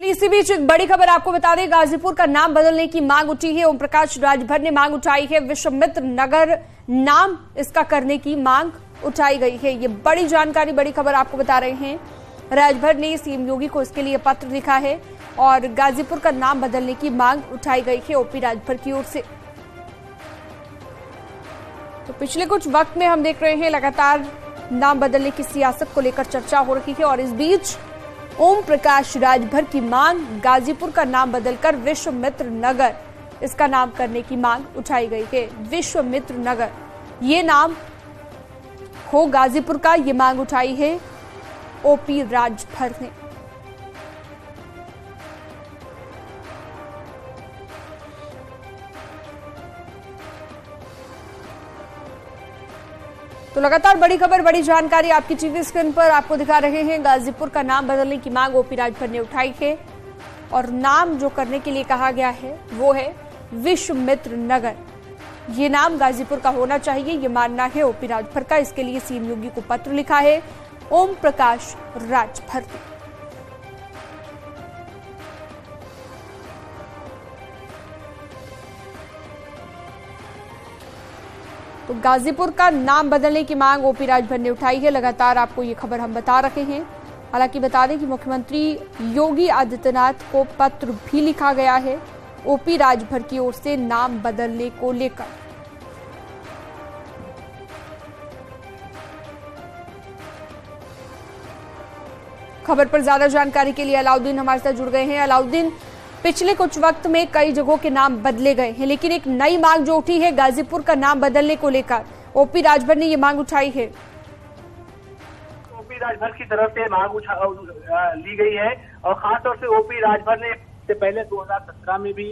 इसी बीच एक बड़ी खबर आपको बता दें, गाजीपुर का नाम बदलने की मांग उठी है। ओम प्रकाश राजभर ने मांग उठाई है। विश्वमित्र नगर नाम इसका करने की मांग उठाई गई है। ये बड़ी जानकारी, बड़ी खबर आपको बता रहे हैं। राजभर ने सीएम योगी को इसके लिए पत्र लिखा है और गाजीपुर का नाम बदलने की मांग उठाई गई है ओपी राजभर की ओर से। तो पिछले कुछ वक्त में हम देख रहे हैं, लगातार नाम बदलने की सियासत को लेकर चर्चा हो रही है और इस बीच ओम प्रकाश राजभर की मांग, गाजीपुर का नाम बदलकर विश्व मित्र नगर। इसका नाम करने की मांग उठाई गई है विश्व मित्र नगर। ये नाम हो गाजीपुर का, ये मांग उठाई है ओपी राजभर ने। तो लगातार बड़ी खबर, बड़ी जानकारी आपकी टीवी स्क्रीन पर आपको दिखा रहे हैं। गाजीपुर का नाम बदलने की मांग ओपी राजभर ने उठाई है और नाम जो करने के लिए कहा गया है, वो है विश्वमित्र नगर। ये नाम गाजीपुर का होना चाहिए, ये मानना है ओपी राजभर का। इसके लिए सीएम योगी को पत्र लिखा है, ओम प्रकाश राजभर। तो गाजीपुर का नाम बदलने की मांग ओपी राजभर ने उठाई है। लगातार आपको ये खबर हम बता रहे हैं। हालाँकि बता दें कि मुख्यमंत्री योगी आदित्यनाथ को पत्र भी लिखा गया है ओपी राजभर की ओर से नाम बदलने को लेकर। खबर पर ज़्यादा जानकारी के लिए अलाउद्दीन हमारे साथ जुड़ गए हैं। अलाउद्दीन पिछले कुछ वक्त में कई जगहों के नाम बदले गए हैं, लेकिन एक नई मांग जो उठी है, गाजीपुर का नाम बदलने को लेकर। ओपी राजभर ने ये मांग उठाई है। ओपी राजभर की तरफ़ से मांग उठा ली गई है, और खासतौर से ओपी राजभर ने से पहले 2017 में भी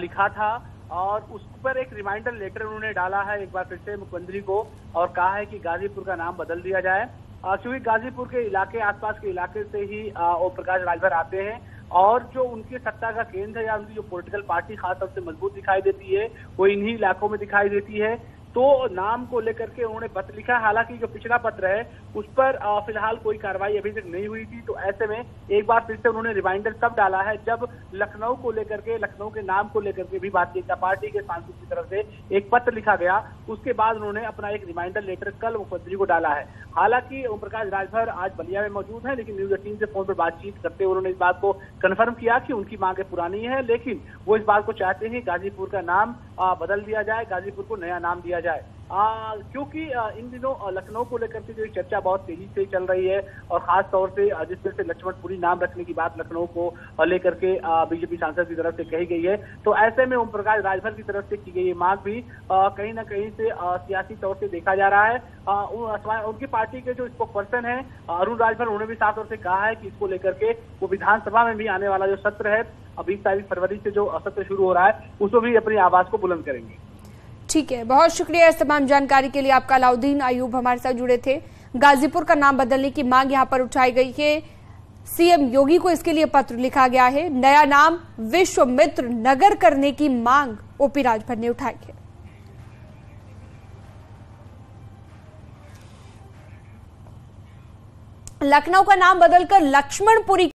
लिखा था, और उस पर एक रिमाइंडर लेटर उन्होंने डाला है एक बार फिर से मुख्यमंत्री को, और कहा है कि गाजीपुर का नाम बदल दिया जाए। क्योंकि गाजीपुर के इलाके, आसपास के इलाके से ही ओम प्रकाश राजभर आते हैं और जो उनकी सत्ता का केंद्र है या उनकी जो पॉलिटिकल पार्टी खासतौर से मज़बूत दिखाई देती है, वो इन्हीं इलाकों में दिखाई देती है। तो नाम को लेकर के उन्होंने पत्र लिखा हालाँकि जो पिछला पत्र है, उस पर फ़िलहाल कोई कार्रवाई अभी तक नहीं हुई थी। तो ऐसे में एक बार फिर से उन्होंने रिमाइंडर तब डाला है जब लखनऊ को लेकर के, लखनऊ के नाम को लेकर के भी भारतीय जनता पार्टी के सांसद की तरफ़ से एक पत्र लिखा गया। उसके बाद उन्होंने अपना एक रिमाइंडर लेटर कल मुख्यमंत्री को डाला है। हालाँकि ओम प्रकाश राजभर आज बलिया में मौजूद है, लेकिन न्यूज़ एटीन से फ़ोन पर बातचीत करते हुए उन्होंने इस बात को कन्फर्म किया कि उनकी मांगे पुरानी है, लेकिन वो इस बात को चाहते हैं गाजीपुर का नाम बदल दिया जाए, गाजीपुर को नया नाम दिया जाए। क्योंकि इन दिनों लखनऊ को लेकर के जो चर्चा बहुत तेज़ी से चल रही है, और खास तौर से जिस तरह से लक्ष्मणपुरी नाम रखने की बात लखनऊ को लेकर के बीजेपी सांसद की तरफ़ से कही गई है तो ऐसे में ओम प्रकाश राजभर की तरफ़ से की गई मांग भी कहीं ना कहीं से सियासी तौर से देखा जा रहा है। उनकी पार्टी के जो स्पोक पर्सन है, अरुण राजभर, उन्होंने भी साफ़ तौर से कहा है कि इसको लेकर के वो विधानसभा में भी आने वाला जो सत्र है बीस तारीख फरवरी से जो सत्र शुरू हो रहा है, उसमें भी अपनी आवाज़ को बुलंद करेंगे। ठीक है, बहुत शुक्रिया इस तमाम जानकारी के लिए आपका, अलाउद्दीन अयूब हमारे साथ जुड़े थे। गाजीपुर का नाम बदलने की मांग यहाँ पर उठाई गई है। सीएम योगी को इसके लिए पत्र लिखा गया है। नया नाम विश्व मित्र नगर करने की मांग ओपी राजभर ने उठाई है। लखनऊ का नाम बदलकर लक्ष्मणपुरी